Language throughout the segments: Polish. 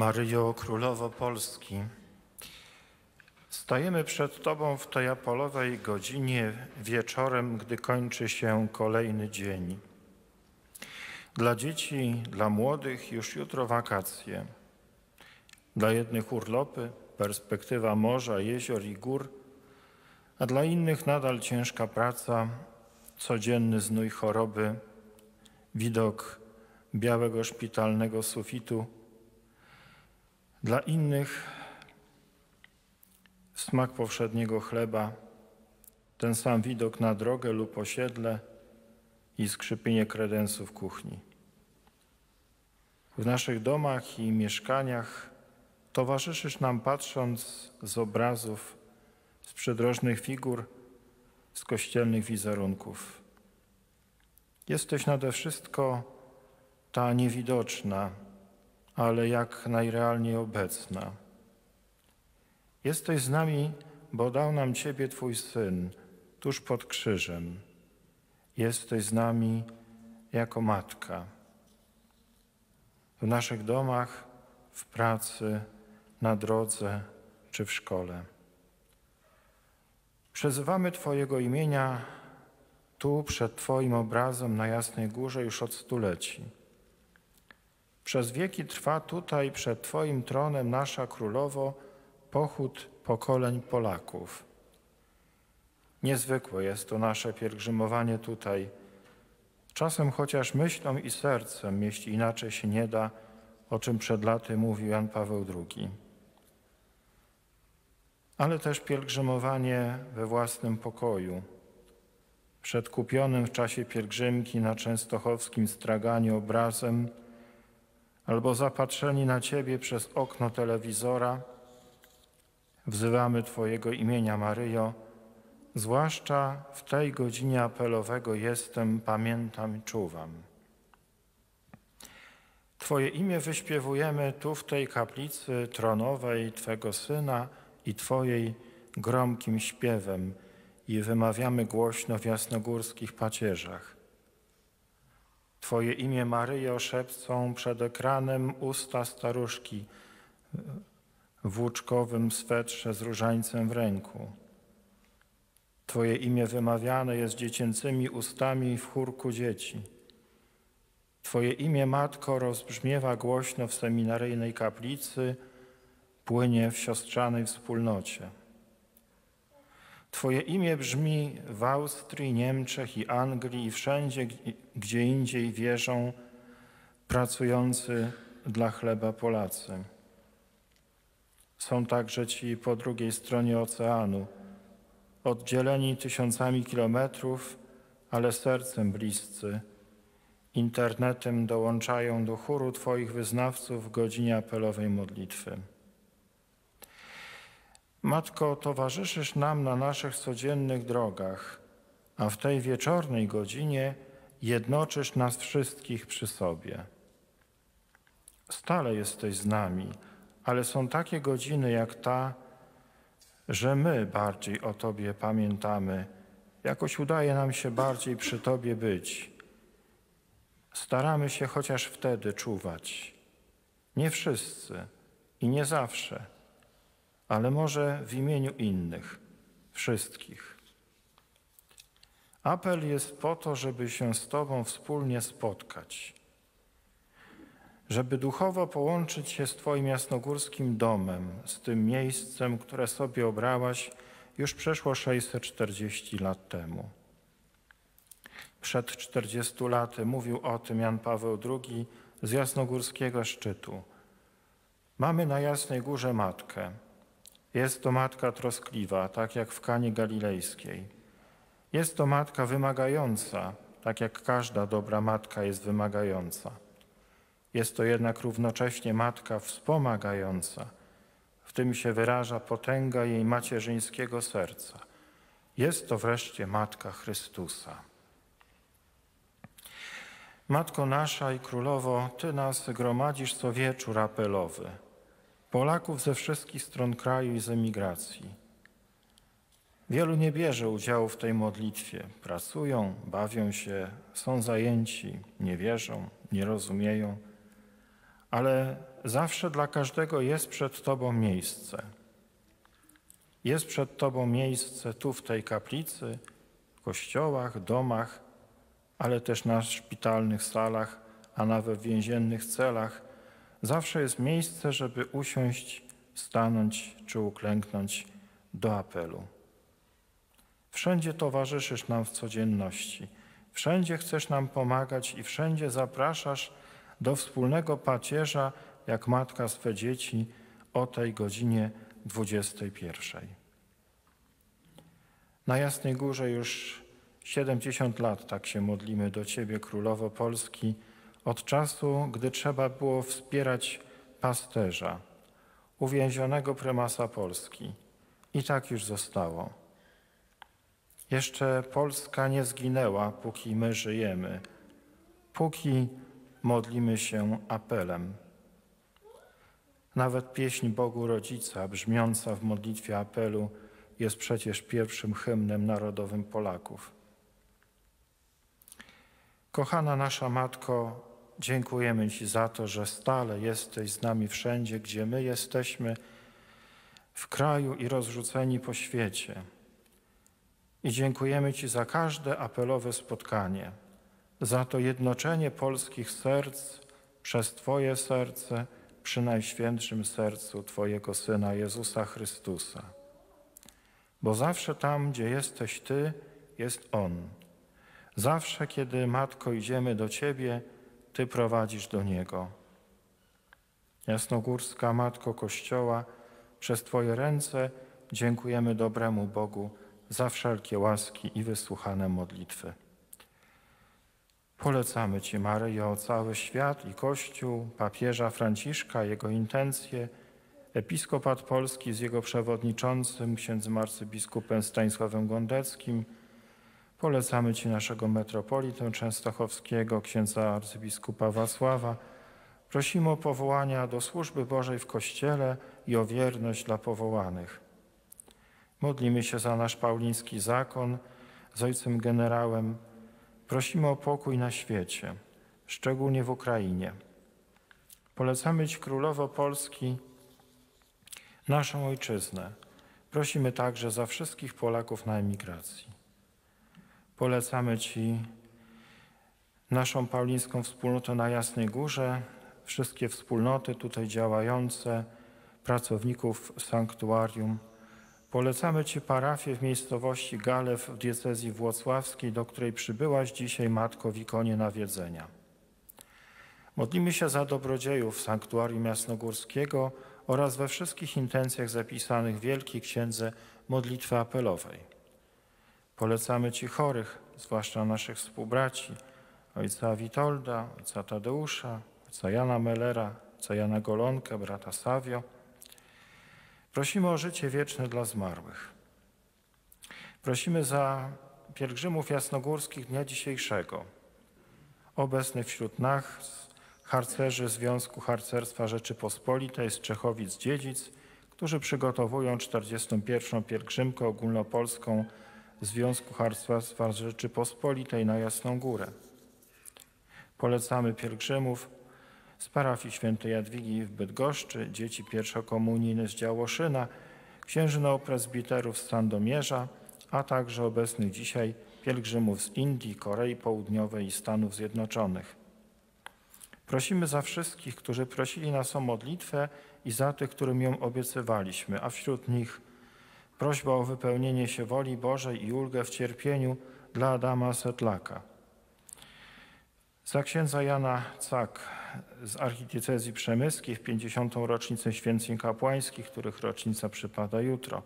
Maryjo Królowo Polski, stajemy przed Tobą w tej apolowej godzinie wieczorem, gdy kończy się kolejny dzień. Dla dzieci, dla młodych już jutro wakacje. Dla jednych urlopy, perspektywa morza, jezior i gór, a dla innych nadal ciężka praca, codzienny znój choroby, widok białego szpitalnego sufitu. Dla innych smak powszedniego chleba, ten sam widok na drogę lub osiedle i skrzypienie kredensów kuchni. W naszych domach i mieszkaniach towarzyszysz nam patrząc z obrazów, z przydrożnych figur, z kościelnych wizerunków. Jesteś nade wszystko ta niewidoczna, ale jak najrealniej obecna. Jesteś z nami, bo dał nam Ciebie Twój Syn tuż pod krzyżem. Jesteś z nami jako matka. W naszych domach, w pracy, na drodze czy w szkole. Przezywamy Twojego imienia tu przed Twoim obrazem na Jasnej Górze już od stuleci. Przez wieki trwa tutaj przed Twoim tronem nasza królowo pochód pokoleń Polaków. Niezwykłe jest to nasze pielgrzymowanie tutaj. Czasem chociaż myślą i sercem, jeśli inaczej się nie da, o czym przed laty mówił Jan Paweł II. Ale też pielgrzymowanie we własnym pokoju. Przed kupionym w czasie pielgrzymki na częstochowskim straganie obrazem albo zapatrzeni na Ciebie przez okno telewizora, wzywamy Twojego imienia, Maryjo, zwłaszcza w tej godzinie apelowego jestem, pamiętam, czuwam. Twoje imię wyśpiewujemy tu w tej kaplicy tronowej Twego Syna i Twojej gromkim śpiewem i wymawiamy głośno w jasnogórskich pacierzach. Twoje imię Maryjo szepcą przed ekranem usta staruszki w włóczkowym swetrze z różańcem w ręku. Twoje imię wymawiane jest dziecięcymi ustami w chórku dzieci. Twoje imię, Matko, rozbrzmiewa głośno w seminaryjnej kaplicy, płynie w siostrzanej wspólnocie. Twoje imię brzmi w Austrii, Niemczech i Anglii i wszędzie, gdzie indziej wierzą pracujący dla chleba Polacy. Są także ci po drugiej stronie oceanu, oddzieleni tysiącami kilometrów, ale sercem bliscy. Internetem dołączają do chóru Twoich wyznawców w godzinie apelowej modlitwy. Matko, towarzyszysz nam na naszych codziennych drogach, a w tej wieczornej godzinie jednoczysz nas wszystkich przy sobie. Stale jesteś z nami, ale są takie godziny jak ta, że my bardziej o Tobie pamiętamy, jakoś udaje nam się bardziej przy Tobie być. Staramy się chociaż wtedy czuwać. Nie wszyscy i nie zawsze ale może w imieniu innych, wszystkich. Apel jest po to, żeby się z Tobą wspólnie spotkać, żeby duchowo połączyć się z Twoim jasnogórskim domem, z tym miejscem, które sobie obrałaś już przeszło 640 lat temu. Przed 40 laty mówił o tym Jan Paweł II z jasnogórskiego szczytu. Mamy na Jasnej Górze Matkę, jest to matka troskliwa, tak jak w Kanie Galilejskiej. Jest to matka wymagająca, tak jak każda dobra matka jest wymagająca. Jest to jednak równocześnie matka wspomagająca. W tym się wyraża potęga jej macierzyńskiego serca. Jest to wreszcie matka Chrystusa. Matko nasza i królowo, Ty nas gromadzisz co wieczór apelowy. Polaków ze wszystkich stron kraju i z emigracji. Wielu nie bierze udziału w tej modlitwie. Pracują, bawią się, są zajęci, nie wierzą, nie rozumieją, ale zawsze dla każdego jest przed Tobą miejsce. Jest przed Tobą miejsce tu w tej kaplicy, w kościołach, domach, ale też na szpitalnych salach, a nawet w więziennych celach. Zawsze jest miejsce, żeby usiąść, stanąć czy uklęknąć do apelu. Wszędzie towarzyszysz nam w codzienności, wszędzie chcesz nam pomagać i wszędzie zapraszasz do wspólnego pacierza, jak matka swe dzieci, o tej godzinie 21. Na Jasnej Górze już 70 lat tak się modlimy do Ciebie, Królowo Polski, od czasu, gdy trzeba było wspierać pasterza, uwięzionego prymasa Polski. I tak już zostało. Jeszcze Polska nie zginęła, póki my żyjemy, póki modlimy się apelem. Nawet pieśń Bogu Rodzica, brzmiąca w modlitwie apelu, jest przecież pierwszym hymnem narodowym Polaków. Kochana nasza Matko, dziękujemy Ci za to, że stale jesteś z nami wszędzie, gdzie my jesteśmy, w kraju i rozrzuceni po świecie. I dziękujemy Ci za każde apelowe spotkanie, za to jednoczenie polskich serc przez Twoje serce przy Najświętszym Sercu Twojego Syna Jezusa Chrystusa. Bo zawsze tam, gdzie jesteś Ty, jest On. Zawsze, kiedy, Matko, idziemy do Ciebie, Ty prowadzisz do Niego. Jasnogórska Matko Kościoła, przez Twoje ręce dziękujemy dobremu Bogu za wszelkie łaski i wysłuchane modlitwy. Polecamy Ci, Maryjo, cały świat i Kościół, papieża Franciszka, jego intencje, episkopat polski z jego przewodniczącym, księdzem arcybiskupem Stanisławem Gondeckim. Polecamy Ci naszego metropolitę częstochowskiego, księdza arcybiskupa Wacława. Prosimy o powołania do służby Bożej w Kościele i o wierność dla powołanych. Modlimy się za nasz pauliński zakon z ojcem generałem. Prosimy o pokój na świecie, szczególnie w Ukrainie. Polecamy Ci Królowo Polski, naszą ojczyznę. Prosimy także za wszystkich Polaków na emigracji. Polecamy Ci naszą paulińską wspólnotę na Jasnej Górze, wszystkie wspólnoty tutaj działające, pracowników sanktuarium, Polecamy Ci parafię w miejscowości Galew w diecezji włocławskiej, do której przybyłaś dzisiaj Matko w ikonie nawiedzenia. Modlimy się za dobrodziejów Sanktuarium Jasnogórskiego oraz we wszystkich intencjach zapisanych w Wielkiej Księdze Modlitwy Apelowej. Polecamy Ci chorych, zwłaszcza naszych współbraci, ojca Witolda, ojca Tadeusza, ojca Jana Mellera, ojca Jana Golonkę, brata Savio, Prosimy o życie wieczne dla zmarłych. Prosimy za pielgrzymów jasnogórskich dnia dzisiejszego, obecnych wśród nas harcerzy Związku Harcerstwa Rzeczypospolitej z Czechowic-Dziedzic, którzy przygotowują 41. pielgrzymkę ogólnopolską Związku Harcerstwa Rzeczypospolitej na Jasną Górę. Polecamy pielgrzymów z parafii świętej Jadwigi w Bydgoszczy, dzieci pierwszokomunijne z Działoszyna, księżyno-prezbiterów z Sandomierza, a także obecnych dzisiaj pielgrzymów z Indii, Korei Południowej i Stanów Zjednoczonych. Prosimy za wszystkich, którzy prosili nas o modlitwę i za tych, którym ją obiecywaliśmy, a wśród nich prośba o wypełnienie się woli Bożej i ulgę w cierpieniu dla Adama Setlaka. Za księdza Jana Cak, z archidiecezji przemyskiej w 50. rocznicę święceń kapłańskich, których rocznica przypada jutro.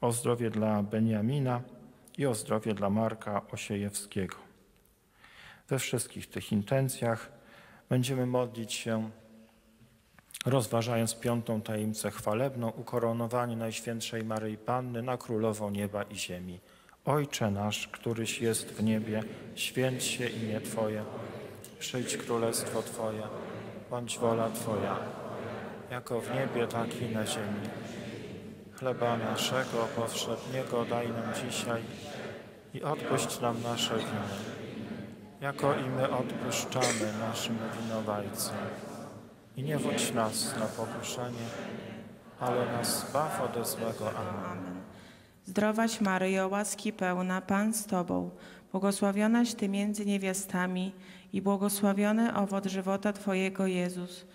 O zdrowie dla Beniamina i o zdrowie dla Marka Osiejewskiego. We wszystkich tych intencjach będziemy modlić się, rozważając piątą tajemnicę chwalebną, ukoronowanie Najświętszej Maryi Panny na Królową Nieba i Ziemi. Ojcze nasz, któryś jest w niebie, święć się imię Twoje przyjdź królestwo Twoje, bądź wola Twoja, jako w niebie, tak i na ziemi. Chleba naszego powszedniego daj nam dzisiaj i odpuść nam nasze winy, jako i my odpuszczamy naszym winowajcom. I nie wódź nas na pokuszenie, ale nas zbaw ode złego. Amen. Zdrowaś Maryjo, łaski pełna, Pan z Tobą, błogosławionaś Ty między niewiastami i błogosławiony owoc żywota Twojego Jezus.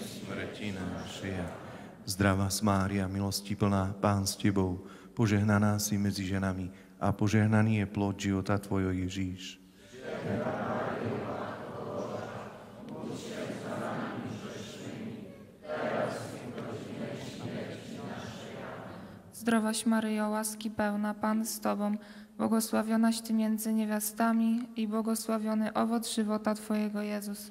smrti našej. Zdravá Mária, milosti plná, Pán s Tebou, požehnaná si medzi ženami a požehnaný je plod života Tvojho Ježíš. Zdrowaś Maryjo, łaski pełna, Pan z Tobą, błogosławionaś Ty między niewiastami i błogosławiony owoc żywota Twojego Jezus.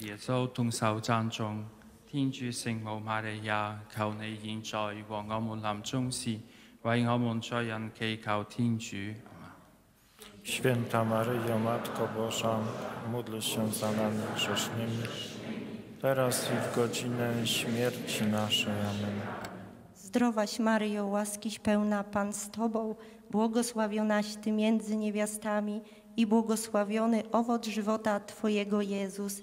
耶稣同受赞颂，天主圣母玛利亚，求你现在和我们临终时，为我们罪人祈求天主。 Święta Maryjo, Matko Boża, módl się za nami grzesznymi, teraz i w godzinę śmierci naszej. Amen. Zdrowaś Maryjo, łaskiś pełna Pan z Tobą, błogosławionaś Ty między niewiastami i błogosławiony owoc żywota Twojego Jezus.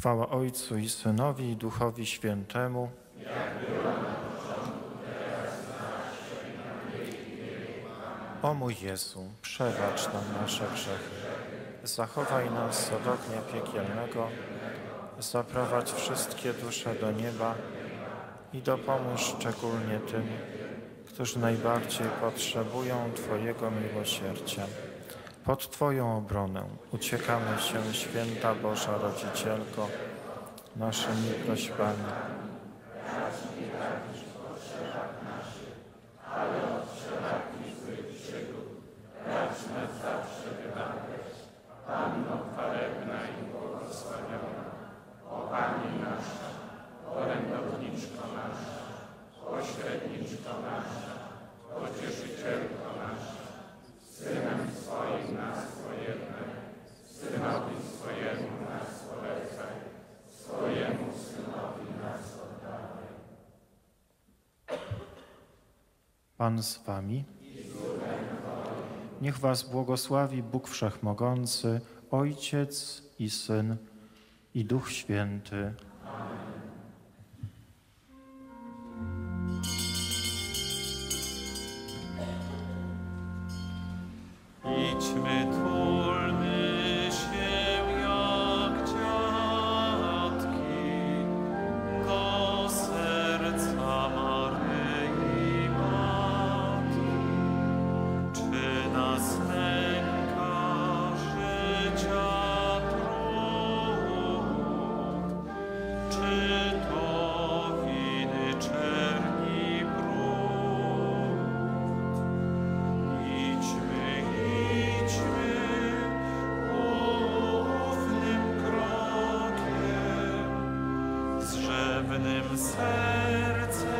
Chwała Ojcu i Synowi i Duchowi Świętemu. O mój Jezu, przebacz nam nasze grzechy, zachowaj nas od ognia piekielnego, zaprowadź wszystkie dusze do nieba i dopomóż szczególnie tym, którzy najbardziej potrzebują Twojego miłosierdzia. Pod Twoją obronę uciekamy się, święta Boża Rodzicielko, naszymi prośbami. Pan z Wami. Niech Was błogosławi Bóg Wszechmogący, Ojciec i Syn i Duch Święty. Pewnym sercem